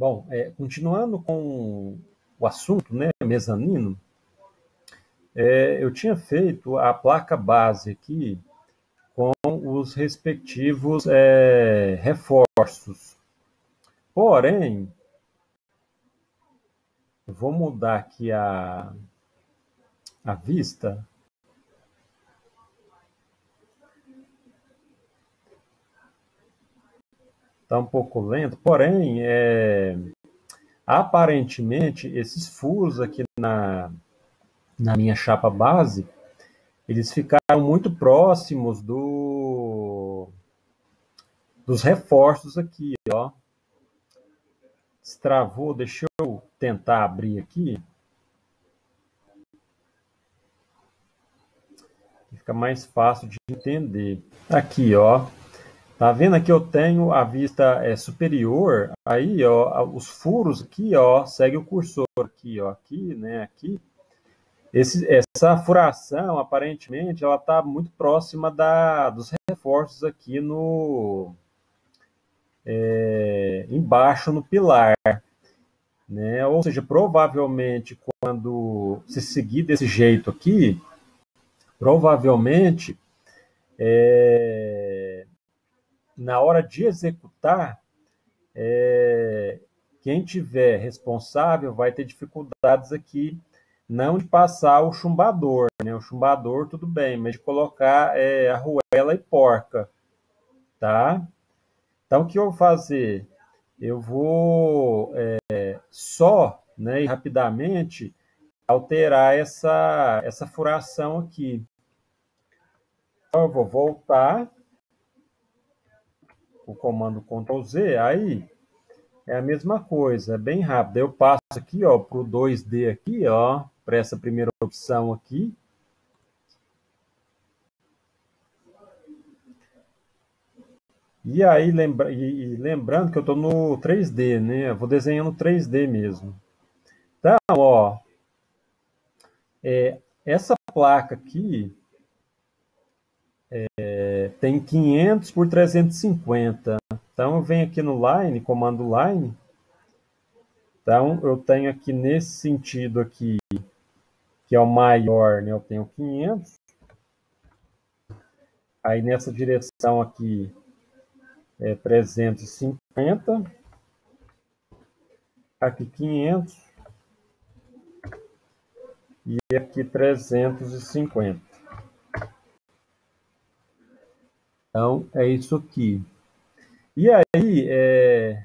Bom, é, continuando com o assunto, né, mezanino, é, eu tinha feito a placa base aqui com os respectivos é, reforços. Porém, vou mudar aqui a, a vista. Está um pouco lento, porém, é, aparentemente, esses furos aqui na, na minha chapa base, eles ficaram muito próximos do, dos reforços aqui, ó. Destravou, deixa eu tentar abrir aqui. Fica mais fácil de entender. Aqui, ó. Tá vendo aqui eu tenho a vista é, superior, aí ó, os furos aqui, ó, segue o cursor aqui, ó, aqui, né, aqui. Esse, essa furação, aparentemente, ela está muito próxima da, dos reforços aqui no é, embaixo no pilar, né? Ou seja, provavelmente quando se seguir desse jeito aqui, provavelmente é, na hora de executar, é, quem tiver responsável vai ter dificuldades aqui, não de passar o chumbador, né? O chumbador tudo bem, mas de colocar é, arruela e porca, tá? Então o que eu vou fazer? Eu vou é, só, né, e rapidamente alterar essa essa furação aqui. Então, eu vou voltar o comando Ctrl Z, aí é a mesma coisa, é bem rápido. Eu passo aqui, ó, para o 2D aqui, ó, para essa primeira opção aqui. E aí, lembra, e lembrando que eu estou no 3D, né? Eu vou desenhando 3D mesmo. Então, ó, é, essa placa aqui, é, tem 500 por 350. Então, venho aqui no line, comando line. Então, eu tenho aqui nesse sentido aqui, que é o maior, né, eu tenho 500. Aí, nessa direção aqui, é 350. Aqui, 500. E aqui, 350. Então, é isso aqui. E aí, é,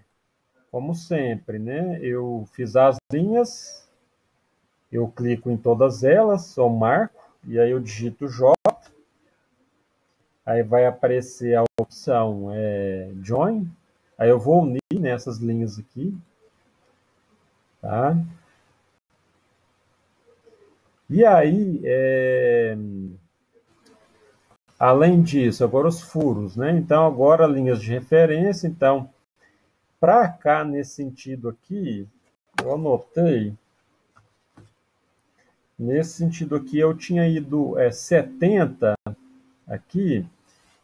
como sempre, né? Eu fiz as linhas, eu clico em todas elas, só marco, e aí eu digito J. Aí vai aparecer a opção é, Join. Aí eu vou unir nessas linhas aqui. Tá? E aí, é, Além disso, agora os furos, né? Então, agora linhas de referência. Então, para cá, nesse sentido aqui, eu anotei. Nesse sentido aqui, eu tinha ido é, 70 aqui.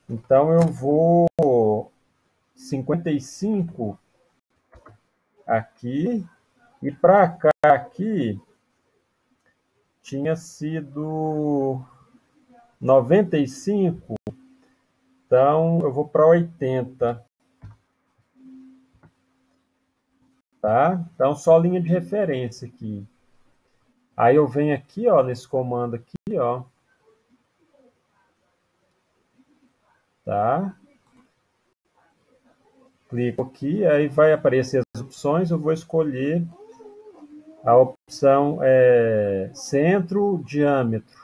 Então, eu vou 55 aqui. E para cá, aqui, tinha sido 95, então eu vou para 80. Tá? Então, só linha de referência aqui. Aí eu venho aqui, ó, nesse comando aqui, ó. Tá? Clico aqui, aí vai aparecer as opções, eu vou escolher a opção é, centro, diâmetro.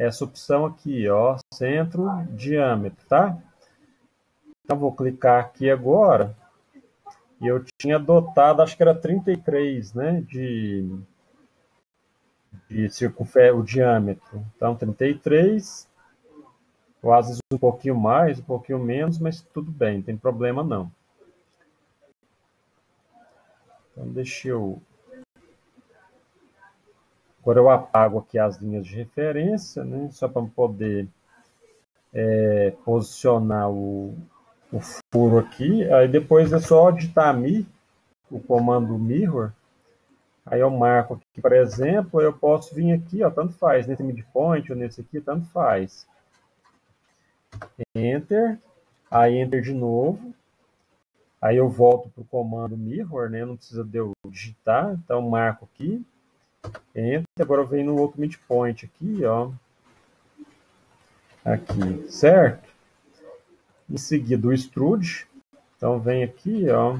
Essa opção aqui, ó, centro, diâmetro, tá? Então, vou clicar aqui agora, e eu tinha adotado, acho que era 33, né, de, de circunfer o diâmetro. Então, 33, ou às vezes um pouquinho mais, um pouquinho menos, mas tudo bem, não tem problema não. Então, deixa eu Agora eu apago aqui as linhas de referência, né? Só para poder é, posicionar o, o furo aqui, aí depois é só digitar mi, o comando mirror, aí eu marco aqui, por exemplo, eu posso vir aqui, ó, tanto faz, nesse midpoint ou nesse aqui, tanto faz. Enter, aí Enter de novo, aí eu volto para o comando mirror, né, não precisa de eu digitar, então marco aqui, Enter, agora venho no outro midpoint aqui, ó, aqui, certo? Em seguida, o extrude. Então, vem aqui, ó.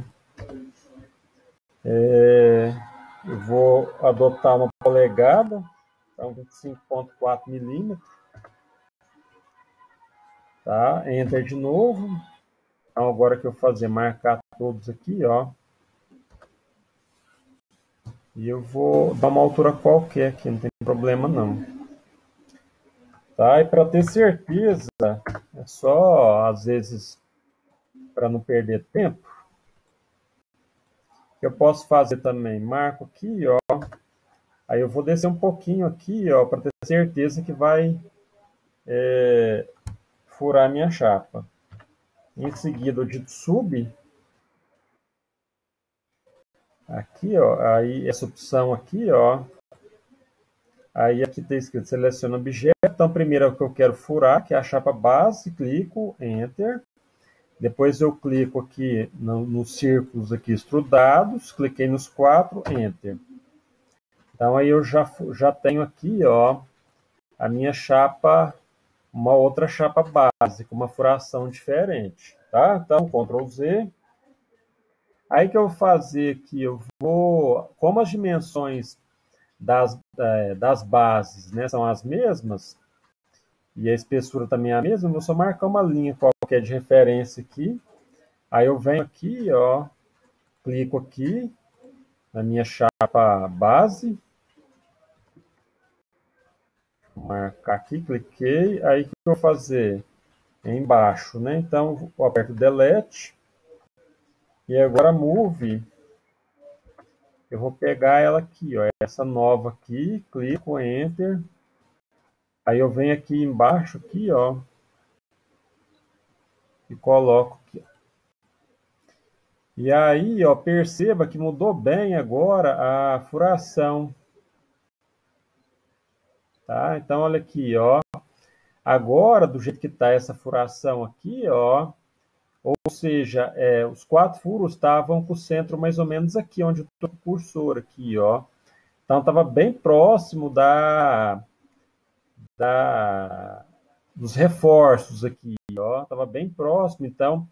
É, eu vou adotar uma polegada, então 25.4 milímetros. Tá? Enter de novo. Então, agora que eu fazer, marcar todos aqui, ó. E eu vou dar uma altura qualquer aqui, não tem problema não. Tá? E para ter certeza, é só, às vezes, para não perder tempo, eu posso fazer também, marco aqui, ó, aí eu vou descer um pouquinho aqui, ó, para ter certeza que vai é, furar minha chapa. Em seguida, eu dito sub, aqui, ó, aí essa opção aqui, ó, Aí aqui está escrito seleciona objeto. Então, primeiro é o que eu quero furar, que é a chapa base, clico, Enter. Depois eu clico aqui no, nos círculos aqui estrudados, cliquei nos quatro, Enter. Então aí eu já, já tenho aqui ó, a minha chapa, uma outra chapa base, com uma furação diferente. Tá? Então, Ctrl Z. Aí que eu vou fazer aqui, eu vou, como as dimensões das, é, das bases né, são as mesmas, e a espessura também é a mesma, eu vou só marcar uma linha qualquer de referência aqui. Aí eu venho aqui, ó, clico aqui na minha chapa base. Vou marcar aqui, cliquei. Aí o que eu vou fazer? É embaixo, né? Então eu aperto Delete. E agora Move eu vou pegar ela aqui, ó, essa nova aqui, clico, Enter. Aí eu venho aqui embaixo, aqui, ó, e coloco aqui. E aí, ó, perceba que mudou bem agora a furação. Tá? Então, olha aqui, ó. Agora, do jeito que está essa furação aqui, ó, ou seja, é, os quatro furos estavam com o centro mais ou menos aqui, onde o cursor aqui, ó. Então, estava bem próximo da, da, dos reforços aqui, ó. Estava bem próximo, então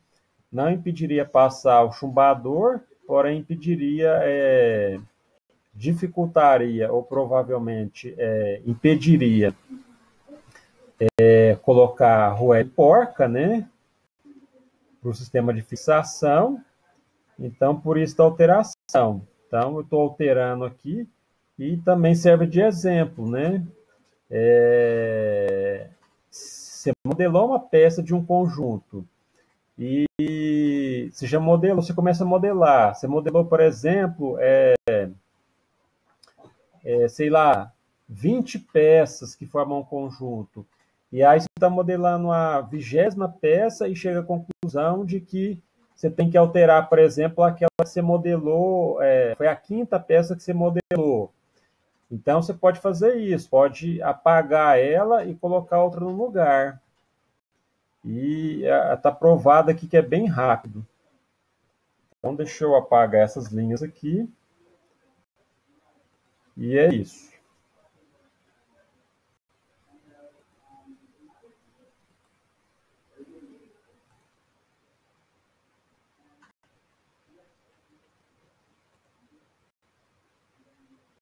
não impediria passar o chumbador, porém impediria, é, dificultaria ou provavelmente é, impediria é, colocar roé porca, né? Para o sistema de fixação. Então, por isso da alteração. Então, eu estou alterando aqui e também serve de exemplo, né? É, você modelou uma peça de um conjunto e você já modelou, você começa a modelar. Você modelou, por exemplo, é, é, sei lá, 20 peças que formam um conjunto. E aí você está modelando a vigésima peça e chega à conclusão de que você tem que alterar, por exemplo, aquela que você modelou, é, foi a quinta peça que você modelou. Então você pode fazer isso, pode apagar ela e colocar outra no lugar. E está provado aqui que é bem rápido. Então deixa eu apagar essas linhas aqui. E é isso.